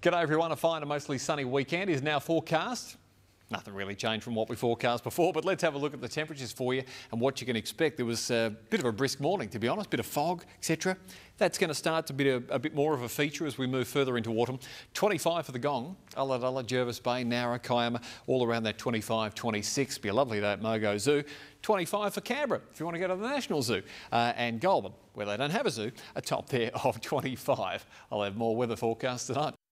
G'day everyone, a fine and mostly sunny weekend is now forecast. Nothing really changed from what we forecast before, but let's have a look at the temperatures for you and what you can expect. There was a bit of a brisk morning, to be honest, a bit of fog, etc. That's going to start to be a, a, bit more of a feature as we move further into autumn. 25 for the Gong, Ulladulla, Jervis Bay, Nowra, Kiama, all around that 25, 26. Be a lovely day at Mogo Zoo. 25 for Canberra, if you want to go to the National Zoo. Uh, and Goulburn, where they don't have a zoo, a top there of 25. I'll have more weather forecasts tonight.